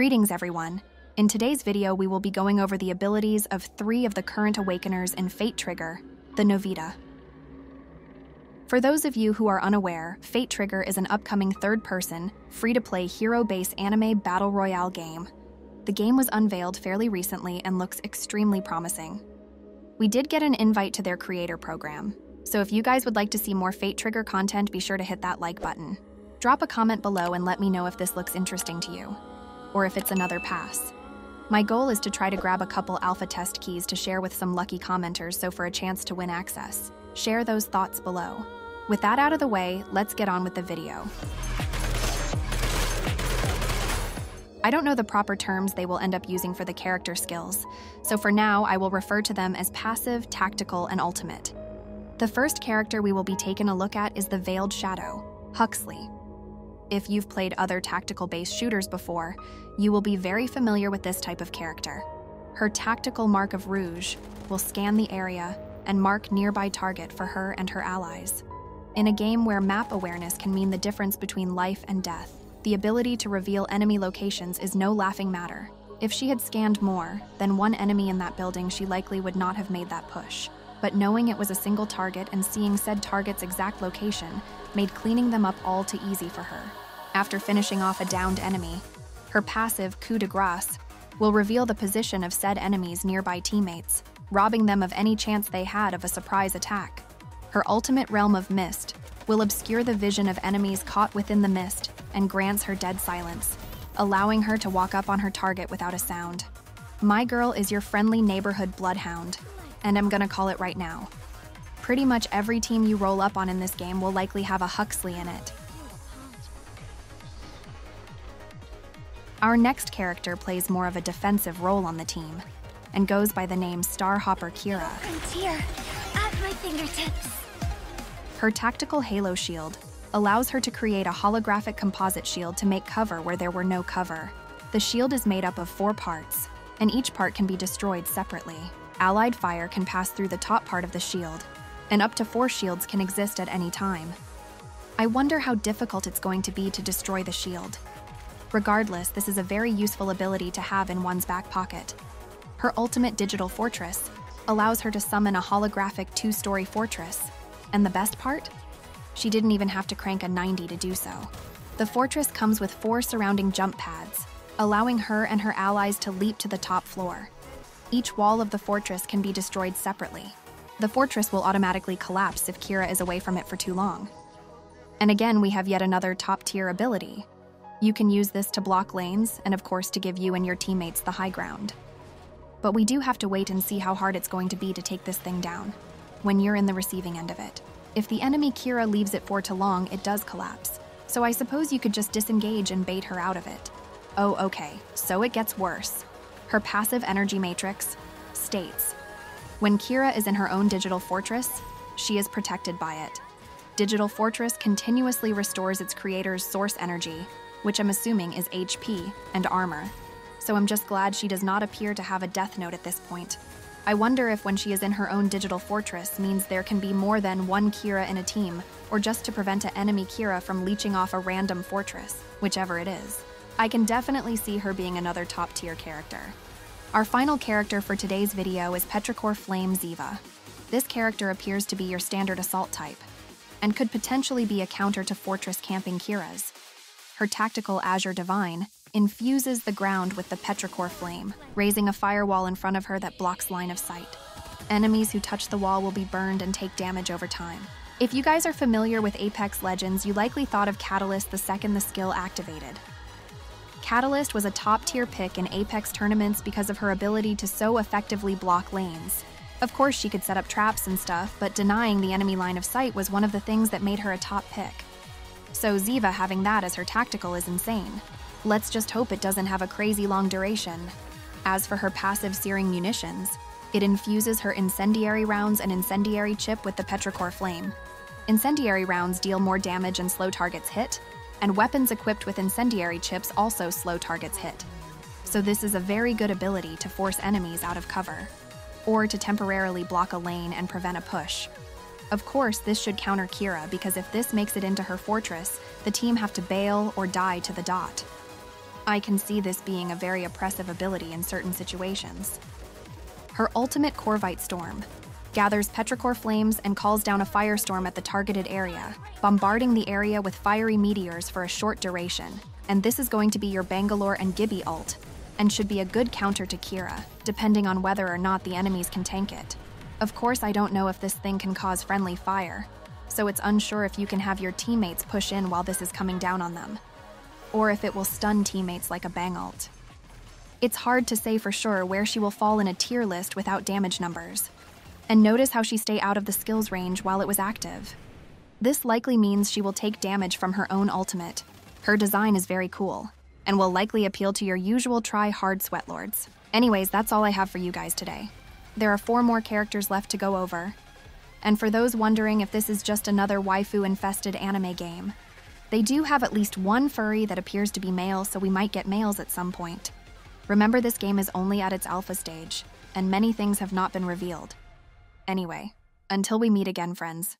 Greetings, everyone. In today's video, we will be going over the abilities of three of the current Awakeners in Fate Trigger, the Novita. For those of you who are unaware, Fate Trigger is an upcoming third person, free to play hero based anime battle royale game. The game was unveiled fairly recently and looks extremely promising. We did get an invite to their creator program, so if you guys would like to see more Fate Trigger content, be sure to hit that like button. Drop a comment below and let me know if this looks interesting to you or if it's another pass. My goal is to try to grab a couple alpha test keys to share with some lucky commenters so for a chance to win access. Share those thoughts below. With that out of the way, let's get on with the video. I don't know the proper terms they will end up using for the character skills, so for now I will refer to them as passive, tactical, and ultimate. The first character we will be taking a look at is the Veiled Shadow, Huxley. If you've played other tactical based shooters before, you will be very familiar with this type of character. Her tactical mark of rouge will scan the area and mark nearby target for her and her allies. In a game where map awareness can mean the difference between life and death, the ability to reveal enemy locations is no laughing matter. If she had scanned more, then one enemy in that building she likely would not have made that push. But knowing it was a single target and seeing said target's exact location made cleaning them up all too easy for her. After finishing off a downed enemy, her passive coup de grace will reveal the position of said enemy's nearby teammates, robbing them of any chance they had of a surprise attack. Her ultimate realm of mist will obscure the vision of enemies caught within the mist and grants her dead silence, allowing her to walk up on her target without a sound. My girl is your friendly neighborhood bloodhound, and I'm gonna call it right now. Pretty much every team you roll up on in this game will likely have a Huxley in it. Our next character plays more of a defensive role on the team and goes by the name Starhopper Kira. Frontier at my fingertips. Her tactical halo shield allows her to create a holographic composite shield to make cover where there were no cover. The shield is made up of four parts, and each part can be destroyed separately. Allied fire can pass through the top part of the shield, and up to four shields can exist at any time. I wonder how difficult it's going to be to destroy the shield. Regardless, this is a very useful ability to have in one's back pocket. Her ultimate digital fortress allows her to summon a holographic two story fortress. And the best part? She didn't even have to crank a 90 to do so. The fortress comes with four surrounding jump pads, allowing her and her allies to leap to the top floor. Each wall of the fortress can be destroyed separately. The fortress will automatically collapse if Kira is away from it for too long. And again, we have yet another top tier ability you can use this to block lanes and, of course, to give you and your teammates the high ground. But we do have to wait and see how hard it's going to be to take this thing down when you're in the receiving end of it. If the enemy Kira leaves it for too long, it does collapse. So I suppose you could just disengage and bait her out of it. Oh, okay, so it gets worse. Her passive energy matrix states When Kira is in her own digital fortress, she is protected by it. Digital Fortress continuously restores its creator's source energy which I'm assuming is HP, and armor. So I'm just glad she does not appear to have a death note at this point. I wonder if when she is in her own digital fortress means there can be more than one Kira in a team, or just to prevent an enemy Kira from leeching off a random fortress, whichever it is. I can definitely see her being another top tier character. Our final character for today's video is Petrichor Flame Xiva. This character appears to be your standard assault type, and could potentially be a counter to fortress camping Kiras her tactical Azure Divine, infuses the ground with the Petrichor flame, raising a firewall in front of her that blocks line of sight. Enemies who touch the wall will be burned and take damage over time. If you guys are familiar with Apex Legends, you likely thought of Catalyst the second the skill activated. Catalyst was a top tier pick in Apex tournaments because of her ability to so effectively block lanes. Of course, she could set up traps and stuff, but denying the enemy line of sight was one of the things that made her a top pick. So Xiva having that as her tactical is insane. Let's just hope it doesn't have a crazy long duration. As for her passive searing munitions, it infuses her incendiary rounds and incendiary chip with the Petrichor flame. Incendiary rounds deal more damage and slow targets hit, and weapons equipped with incendiary chips also slow targets hit. So this is a very good ability to force enemies out of cover, or to temporarily block a lane and prevent a push. Of course, this should counter Kira because if this makes it into her fortress, the team have to bail or die to the dot. I can see this being a very oppressive ability in certain situations. Her ultimate Corvite Storm gathers petrichor flames and calls down a firestorm at the targeted area, bombarding the area with fiery meteors for a short duration. And this is going to be your Bangalore and Gibby ult, and should be a good counter to Kira, depending on whether or not the enemies can tank it. Of course, I don't know if this thing can cause friendly fire, so it's unsure if you can have your teammates push in while this is coming down on them, or if it will stun teammates like a bang ult. It's hard to say for sure where she will fall in a tier list without damage numbers. And notice how she stay out of the skills range while it was active. This likely means she will take damage from her own ultimate. Her design is very cool, and will likely appeal to your usual try-hard sweatlords. Anyways, that's all I have for you guys today. There are four more characters left to go over, and for those wondering if this is just another waifu infested anime game, they do have at least one furry that appears to be male, so we might get males at some point. Remember, this game is only at its alpha stage, and many things have not been revealed. Anyway, until we meet again, friends,